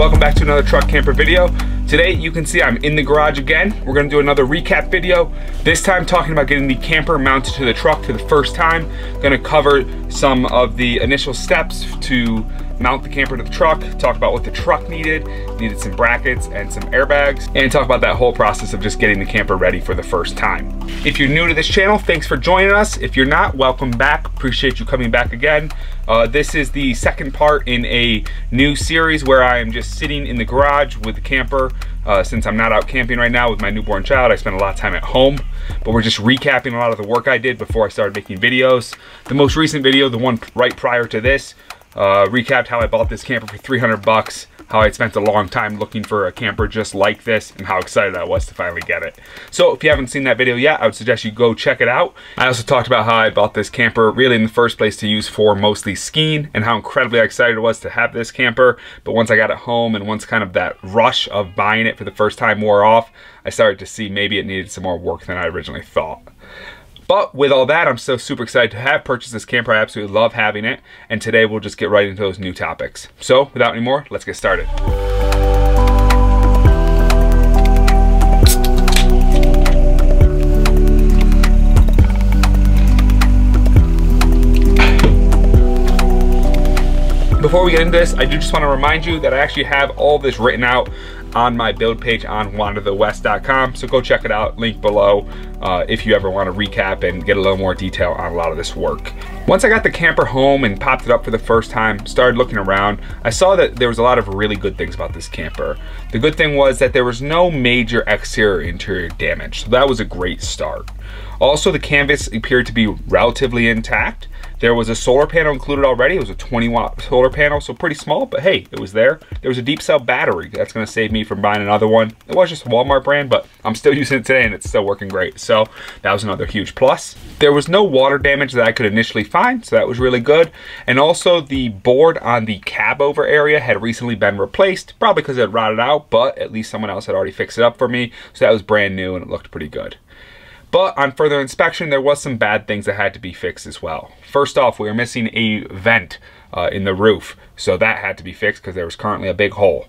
welcome back to another truck camper video. Today you can see I'm in the garage again. We're gonna do another recap video. This time talking about getting the camper mounted to the truck for the first time. Gonna cover some of the initial steps to mount the camper to the truck, talk about what the truck needed, needed some brackets and some airbags, and talk about that whole process of just getting the camper ready for the first time. If you're new to this channel, thanks for joining us. If you're not, welcome back. Appreciate you coming back again. Uh, this is the second part in a new series where I am just sitting in the garage with the camper. Uh, since I'm not out camping right now with my newborn child, I spend a lot of time at home, but we're just recapping a lot of the work I did before I started making videos. The most recent video, the one right prior to this, uh, recapped how I bought this camper for 300 bucks, how I spent a long time looking for a camper just like this, and how excited I was to finally get it. So if you haven't seen that video yet, I would suggest you go check it out. I also talked about how I bought this camper really in the first place to use for mostly skiing, and how incredibly excited I was to have this camper. But once I got it home, and once kind of that rush of buying it for the first time wore off, I started to see maybe it needed some more work than I originally thought. But with all that, I'm so super excited to have purchased this camper. I absolutely love having it. And today we'll just get right into those new topics. So without any more, let's get started. Before we get into this, I do just want to remind you that I actually have all this written out on my build page on wanderthewest.com. So go check it out, link below, uh, if you ever want to recap and get a little more detail on a lot of this work. Once I got the camper home and popped it up for the first time, started looking around, I saw that there was a lot of really good things about this camper. The good thing was that there was no major exterior interior damage, so that was a great start. Also, the canvas appeared to be relatively intact. There was a solar panel included already. It was a 20 watt solar panel, so pretty small, but hey, it was there. There was a deep cell battery. That's gonna save me from buying another one. It was just a Walmart brand, but I'm still using it today and it's still working great. So that was another huge plus. There was no water damage that I could initially find, so that was really good. And also the board on the cab over area had recently been replaced, probably because it rotted out, but at least someone else had already fixed it up for me. So that was brand new and it looked pretty good. But on further inspection, there was some bad things that had to be fixed as well. First off, we were missing a vent uh, in the roof. So that had to be fixed because there was currently a big hole.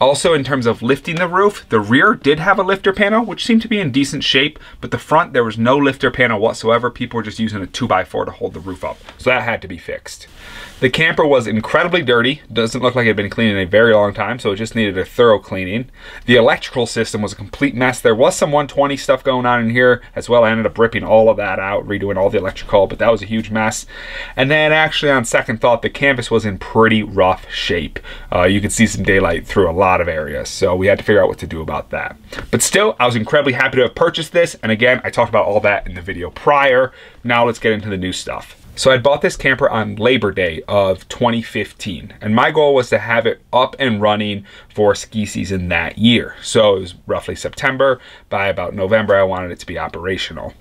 Also, in terms of lifting the roof, the rear did have a lifter panel, which seemed to be in decent shape, but the front, there was no lifter panel whatsoever. People were just using a 2x4 to hold the roof up. So that had to be fixed. The camper was incredibly dirty. Doesn't look like it had been cleaned in a very long time, so it just needed a thorough cleaning. The electrical system was a complete mess. There was some 120 stuff going on in here as well. I ended up ripping all of that out, redoing all the electrical, but that was a huge mess. And then actually on second thought, the canvas was in pretty rough shape. Uh, you could see some daylight through a lot of areas, so we had to figure out what to do about that. But still, I was incredibly happy to have purchased this, and again, I talked about all that in the video prior. Now let's get into the new stuff. So I bought this camper on Labor Day of 2015, and my goal was to have it up and running for ski season that year. So it was roughly September. By about November, I wanted it to be operational.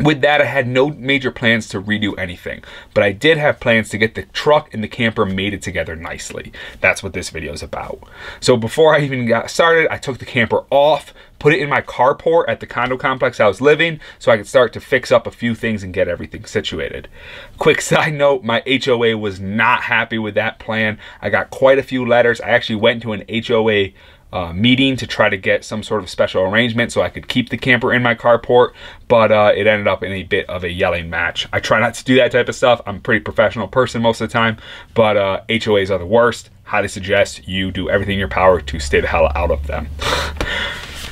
With that, I had no major plans to redo anything, but I did have plans to get the truck and the camper mated together nicely. That's what this video is about. So before I even got started, I took the camper off, put it in my carport at the condo complex I was living so I could start to fix up a few things and get everything situated. Quick side note, my HOA was not happy with that plan. I got quite a few letters. I actually went to an HOA uh, meeting to try to get some sort of special arrangement so I could keep the camper in my carport, but uh, it ended up in a bit of a yelling match. I try not to do that type of stuff. I'm a pretty professional person most of the time, but uh, HOAs are the worst. Highly suggest you do everything in your power to stay the hell out of them.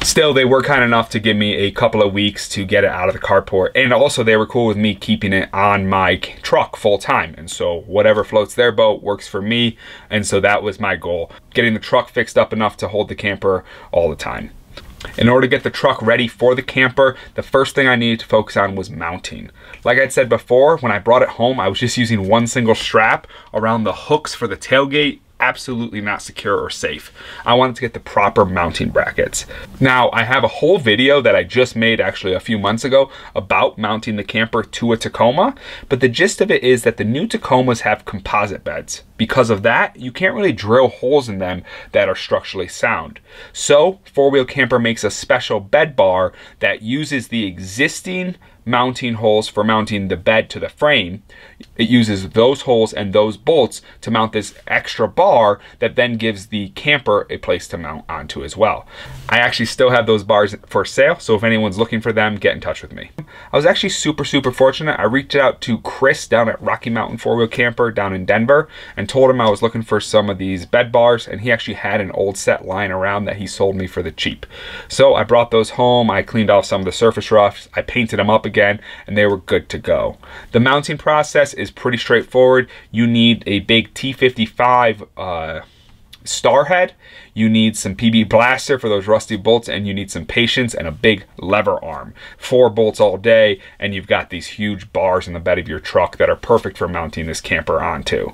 Still, they were kind enough to give me a couple of weeks to get it out of the carport. And also they were cool with me keeping it on my truck full time. And so whatever floats their boat works for me. And so that was my goal, getting the truck fixed up enough to hold the camper all the time. In order to get the truck ready for the camper, the first thing I needed to focus on was mounting. Like I said before, when I brought it home, I was just using one single strap around the hooks for the tailgate absolutely not secure or safe. I wanted to get the proper mounting brackets. Now, I have a whole video that I just made actually a few months ago about mounting the camper to a Tacoma, but the gist of it is that the new Tacomas have composite beds. Because of that, you can't really drill holes in them that are structurally sound. So, Four Wheel Camper makes a special bed bar that uses the existing mounting holes for mounting the bed to the frame. It uses those holes and those bolts to mount this extra bar that then gives the camper a place to mount onto as well. I actually still have those bars for sale, so if anyone's looking for them, get in touch with me. I was actually super, super fortunate. I reached out to Chris down at Rocky Mountain Four Wheel Camper down in Denver and told him I was looking for some of these bed bars, and he actually had an old set lying around that he sold me for the cheap. So I brought those home, I cleaned off some of the surface roughs, I painted them up again, and they were good to go. The mounting process is pretty straightforward. You need a big T55 uh, star head, you need some PB blaster for those rusty bolts, and you need some patience and a big lever arm. Four bolts all day, and you've got these huge bars in the bed of your truck that are perfect for mounting this camper onto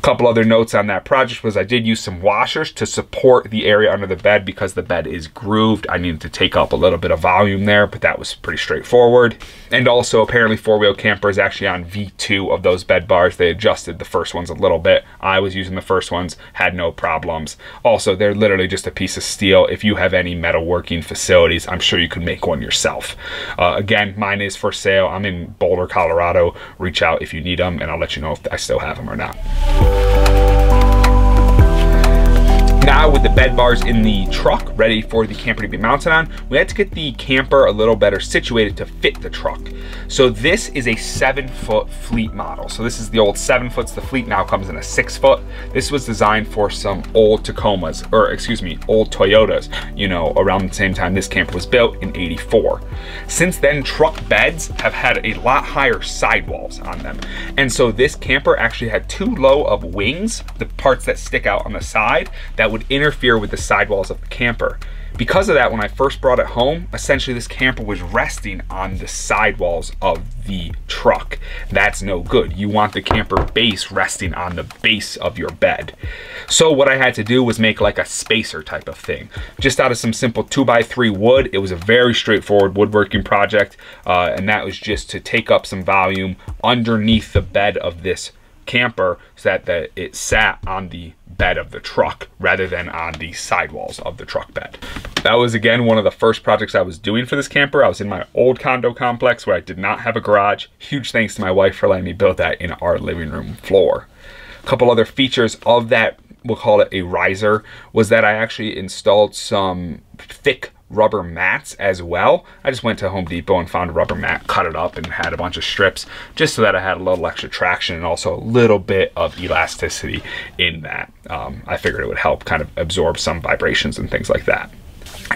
couple other notes on that project was I did use some washers to support the area under the bed because the bed is grooved. I needed to take up a little bit of volume there, but that was pretty straightforward. And also apparently four wheel camper is actually on V2 of those bed bars. They adjusted the first ones a little bit. I was using the first ones, had no problems. Also, they're literally just a piece of steel. If you have any metalworking facilities, I'm sure you could make one yourself. Uh, again, mine is for sale. I'm in Boulder, Colorado. Reach out if you need them and I'll let you know if I still have them or not. Música Now with the bed bars in the truck ready for the camper to be mounted on, we had to get the camper a little better situated to fit the truck. So this is a seven foot fleet model. So this is the old seven foots. The fleet now comes in a six foot. This was designed for some old Tacomas, or excuse me, old Toyotas, you know, around the same time this camper was built in 84. Since then, truck beds have had a lot higher sidewalls on them. And so this camper actually had too low of wings, the parts that stick out on the side, that would interfere with the sidewalls of the camper. Because of that, when I first brought it home, essentially this camper was resting on the sidewalls of the truck. That's no good. You want the camper base resting on the base of your bed. So what I had to do was make like a spacer type of thing. Just out of some simple 2x3 wood. It was a very straightforward woodworking project. Uh, and that was just to take up some volume underneath the bed of this camper so that the, it sat on the bed of the truck rather than on the sidewalls of the truck bed. That was again one of the first projects I was doing for this camper. I was in my old condo complex where I did not have a garage. Huge thanks to my wife for letting me build that in our living room floor. A couple other features of that, we'll call it a riser, was that I actually installed some thick rubber mats as well. I just went to Home Depot and found a rubber mat, cut it up and had a bunch of strips just so that I had a little extra traction and also a little bit of elasticity in that. Um, I figured it would help kind of absorb some vibrations and things like that.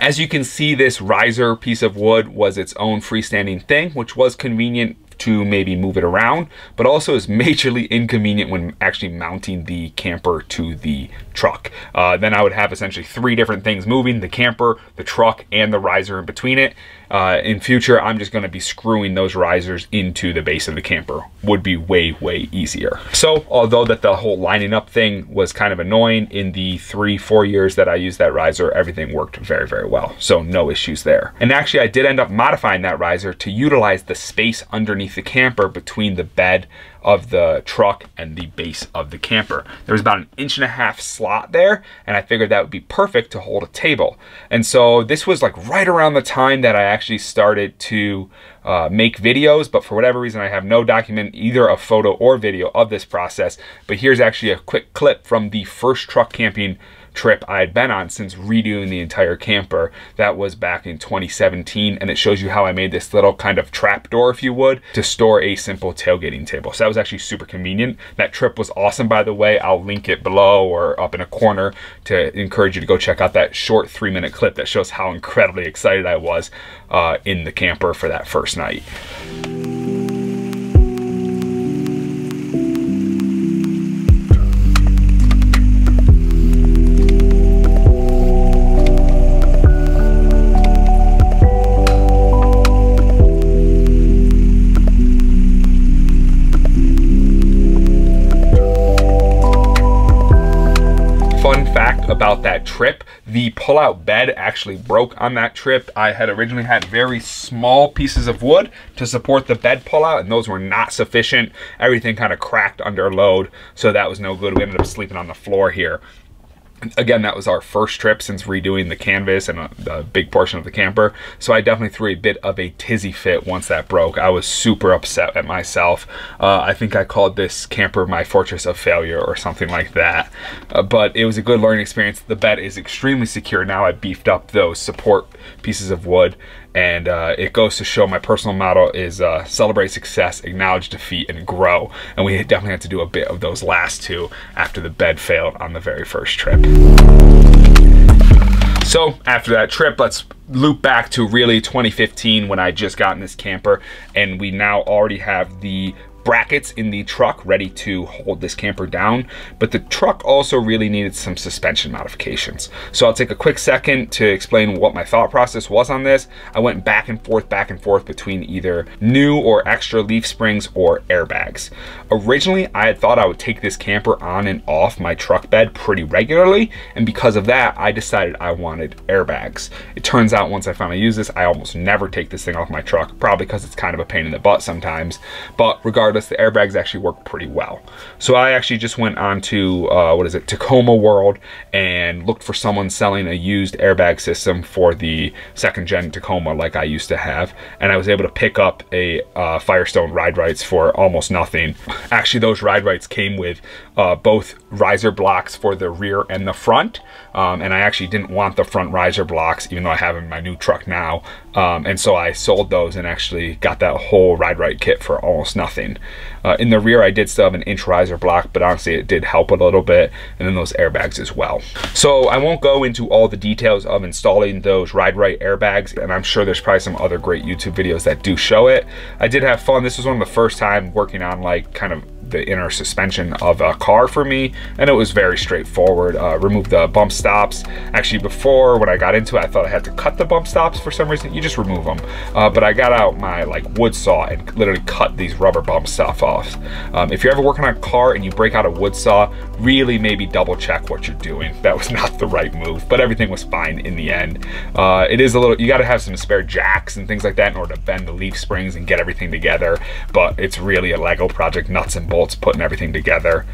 As you can see, this riser piece of wood was its own freestanding thing, which was convenient to maybe move it around, but also is majorly inconvenient when actually mounting the camper to the truck. Uh, then I would have essentially three different things moving, the camper, the truck, and the riser in between it. Uh, in future, I'm just gonna be screwing those risers into the base of the camper. Would be way, way easier. So although that the whole lining up thing was kind of annoying in the three, four years that I used that riser, everything worked very, very well. So no issues there. And actually I did end up modifying that riser to utilize the space underneath the camper between the bed of the truck and the base of the camper. There was about an inch and a half slot there, and I figured that would be perfect to hold a table. And so this was like right around the time that I actually started to uh, make videos, but for whatever reason, I have no document, either a photo or video of this process. But here's actually a quick clip from the first truck camping trip I had been on since redoing the entire camper. That was back in 2017, and it shows you how I made this little kind of trap door, if you would, to store a simple tailgating table. So that was actually super convenient. That trip was awesome, by the way. I'll link it below or up in a corner to encourage you to go check out that short three minute clip that shows how incredibly excited I was uh, in the camper for that first night. Trip. The pull-out bed actually broke on that trip. I had originally had very small pieces of wood to support the bed pull-out, and those were not sufficient. Everything kind of cracked under load, so that was no good. We ended up sleeping on the floor here. Again, that was our first trip since redoing the canvas and a, a, big portion of the camper. So I definitely threw a bit of a tizzy fit once that broke. I was super upset at myself. Uh, I think I called this camper my fortress of failure or something like that. Uh, but it was a good learning experience. The bed is extremely secure now. I beefed up those support pieces of wood and uh, it goes to show my personal motto is uh, celebrate success, acknowledge defeat, and grow. And we definitely had to do a bit of those last two after the bed failed on the very first trip. So after that trip, let's loop back to really 2015 when I just got in this camper and we now already have the brackets in the truck ready to hold this camper down, but the truck also really needed some suspension modifications. So I'll take a quick second to explain what my thought process was on this. I went back and forth, back and forth between either new or extra leaf springs or airbags. Originally, I had thought I would take this camper on and off my truck bed pretty regularly, and because of that, I decided I wanted airbags. It turns out once I finally use this, I almost never take this thing off my truck, probably because it's kind of a pain in the butt sometimes, but regardless regardless, the airbags actually work pretty well. So I actually just went on to, uh, what is it, Tacoma World and looked for someone selling a used airbag system for the second gen Tacoma like I used to have. And I was able to pick up a uh, Firestone Ride-Rites for almost nothing. Actually, those Ride-Rites came with uh, both riser blocks for the rear and the front. Um, and I actually didn't want the front riser blocks, even though I have them in my new truck now. Um, and so I sold those and actually got that whole Ride-Rite kit for almost nothing. Uh, in the rear, I did still have an inch riser block, but honestly, it did help a little bit. And then those airbags as well. So I won't go into all the details of installing those Ride-Rite airbags, and I'm sure there's probably some other great YouTube videos that do show it. I did have fun. This was one of the first time working on like kind of the inner suspension of a car for me and it was very straightforward. Uh, remove the bump stops. Actually before when I got into it I thought I had to cut the bump stops for some reason. You just remove them uh, but I got out my like wood saw and literally cut these rubber bump stuff off. Um, if you're ever working on a car and you break out a wood saw really maybe double check what you're doing that was not the right move but everything was fine in the end uh, it is a little you got to have some spare jacks and things like that in order to bend the leaf springs and get everything together but it's really a Lego project nuts and bolts putting everything together.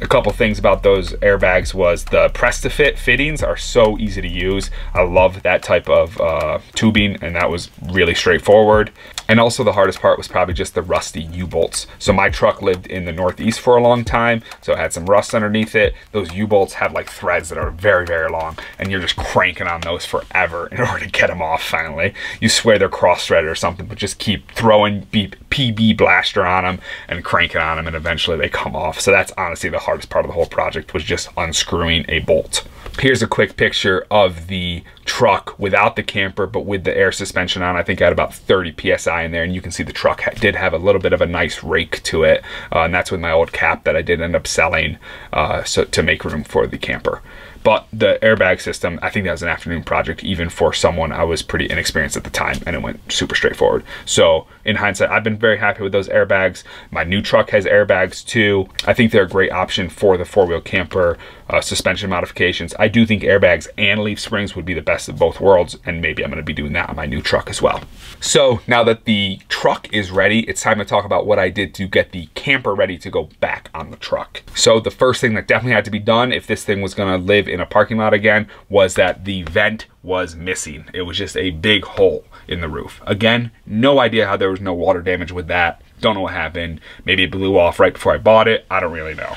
A couple things about those airbags was the press to fit fittings are so easy to use. I love that type of uh, tubing and that was really straightforward. And also the hardest part was probably just the rusty U-bolts. So my truck lived in the Northeast for a long time, so it had some rust underneath it. Those U-bolts have like threads that are very, very long, and you're just cranking on those forever in order to get them off finally. You swear they're cross-threaded or something, but just keep throwing PB blaster on them and cranking on them, and eventually they come off. So that's honestly the hardest part of the whole project was just unscrewing a bolt. Here's a quick picture of the truck without the camper, but with the air suspension on. I think I had about 30 PSI in there, and you can see the truck did have a little bit of a nice rake to it. Uh, and that's with my old cap that I did end up selling uh, so to make room for the camper. But the airbag system, I think that was an afternoon project, even for someone I was pretty inexperienced at the time, and it went super straightforward. So in hindsight, I've been very happy with those airbags. My new truck has airbags too. I think they're a great option for the four-wheel camper uh, suspension modifications. I do think airbags and leaf springs would be the best of both worlds, and maybe I'm gonna be doing that on my new truck as well. So now that the truck is ready, it's time to talk about what I did to get the camper ready to go back on the truck. So the first thing that definitely had to be done if this thing was gonna live in a parking lot again was that the vent was missing. It was just a big hole in the roof. Again, no idea how there was no water damage with that. Don't know what happened. Maybe it blew off right before I bought it. I don't really know.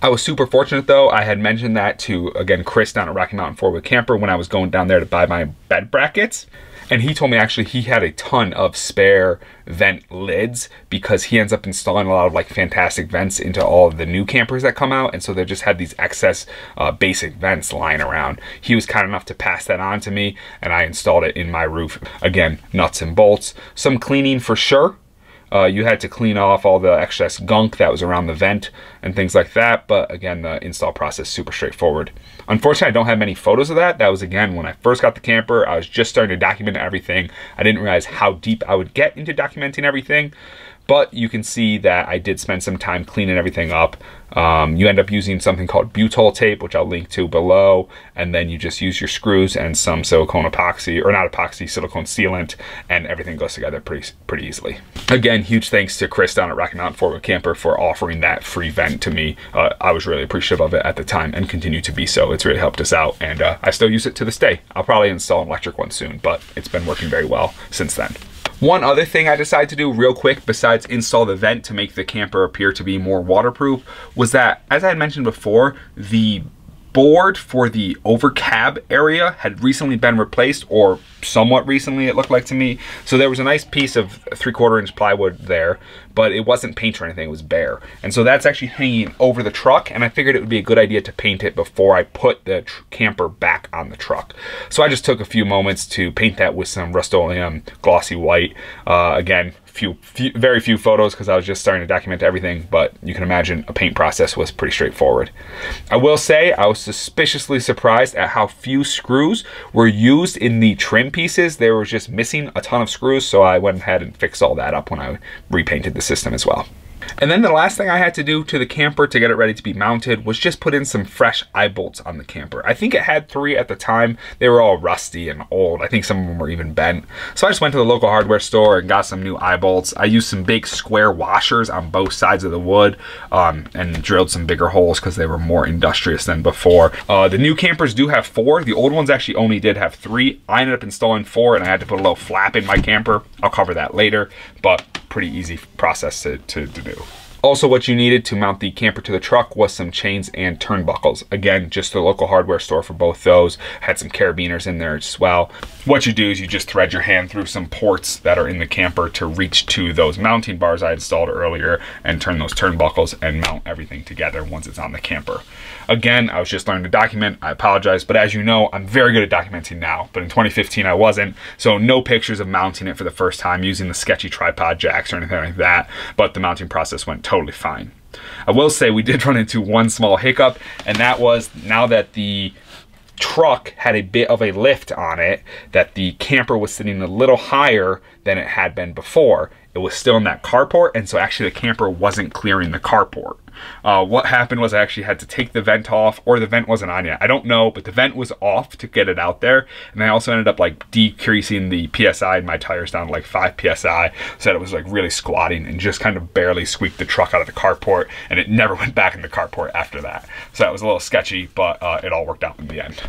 I was super fortunate though. I had mentioned that to, again, Chris down at Rocky Mountain Four-Wheel Camper when I was going down there to buy my bed brackets. And he told me actually he had a ton of spare vent lids because he ends up installing a lot of like fantastic vents into all of the new campers that come out. And so they just had these excess uh, basic vents lying around. He was kind enough to pass that on to me and I installed it in my roof. Again, nuts and bolts. Some cleaning for sure uh, you had to clean off all the excess gunk that was around the vent and things like that. But again, the install process super straightforward. Unfortunately, I don't have many photos of that. That was again, when I first got the camper, I was just starting to document everything. I didn't realize how deep I would get into documenting everything. But you can see that I did spend some time cleaning everything up. Um, you end up using something called butyl tape, which I'll link to below, and then you just use your screws and some silicone epoxy, or not epoxy, silicone sealant, and everything goes together pretty pretty easily. Again, huge thanks to Chris down at Rocky Mountain Four Wheel Camper for offering that free vent to me. Uh, I was really appreciative of it at the time and continue to be so. It's really helped us out, and uh, I still use it to this day. I'll probably install an electric one soon, but it's been working very well since then. One other thing I decided to do real quick besides install the vent to make the camper appear to be more waterproof was that, as I had mentioned before, the board for the over cab area had recently been replaced or somewhat recently it looked like to me. So there was a nice piece of three quarter inch plywood there but it wasn't paint or anything it was bare. And so that's actually hanging over the truck and I figured it would be a good idea to paint it before I put the camper back on the truck. So I just took a few moments to paint that with some Rust-Oleum glossy white. Uh, again few, few very few photos because I was just starting to document everything, but you can imagine a paint process was pretty straightforward. I will say I was suspiciously surprised at how few screws were used in the trim pieces. There was just missing a ton of screws, so I went ahead and fixed all that up when I repainted the system as well. And then the last thing I had to do to the camper to get it ready to be mounted was just put in some fresh eye bolts on the camper. I think it had three at the time. They were all rusty and old. I think some of them were even bent. So I just went to the local hardware store and got some new eye bolts. I used some big square washers on both sides of the wood um, and drilled some bigger holes because they were more industrious than before. Uh, the new campers do have four. The old ones actually only did have three. I ended up installing four and I had to put a little flap in my camper. I'll cover that later, but pretty easy process to, to, to do. Also what you needed to mount the camper to the truck was some chains and turnbuckles. Again, just the local hardware store for both those. Had some carabiners in there as well. What you do is you just thread your hand through some ports that are in the camper to reach to those mounting bars I installed earlier and turn those turnbuckles and mount everything together once it's on the camper. Again, I was just learning to document. I apologize, but as you know, I'm very good at documenting now, but in 2015 I wasn't. So no pictures of mounting it for the first time using the sketchy tripod jacks or anything like that, but the mounting process went totally fine. I will say we did run into one small hiccup, and that was now that the truck had a bit of a lift on it, that the camper was sitting a little higher than it had been before. It was still in that carport, and so actually the camper wasn't clearing the carport. Uh, what happened was I actually had to take the vent off, or the vent wasn't on yet. I don't know, but the vent was off to get it out there. And I also ended up like decreasing the PSI in my tires down to like 5 PSI, so that it was like really squatting and just kind of barely squeaked the truck out of the carport, and it never went back in the carport after that. So that was a little sketchy, but uh, it all worked out in the end.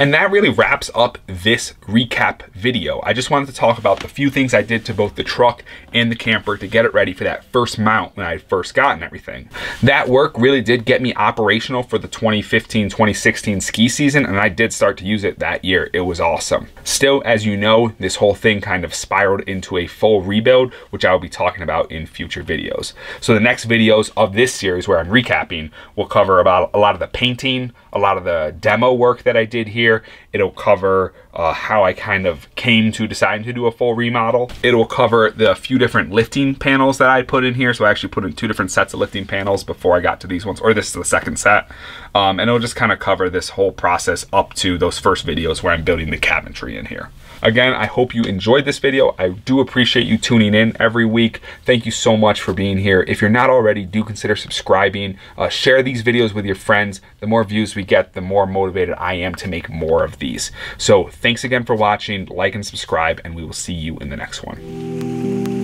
And that really wraps up this recap video. I just wanted to talk about the few things I did to both the truck and the camper to get it ready for that first mount when I first gotten everything. That work really did get me operational for the 2015-2016 ski season and I did start to use it that year. It was awesome. Still, as you know, this whole thing kind of spiraled into a full rebuild, which I will be talking about in future videos. So the next videos of this series where I'm recapping will cover about a lot of the painting, a lot of the demo work that I did here. It'll cover uh, how I kind of came to deciding to do a full remodel. It'll cover the few different lifting panels that I put in here. So I actually put in two different sets of lifting panels before I got to these ones, or this is the second set. Um, and it'll just kind of cover this whole process up to those first videos where I'm building the cabinetry in here. Again, I hope you enjoyed this video. I do appreciate you tuning in every week. Thank you so much for being here. If you're not already, do consider subscribing. Uh, share these videos with your friends. The more views we get, the more motivated I am to make more of these. So thanks again for watching. Like and subscribe, and we will see you in the next one.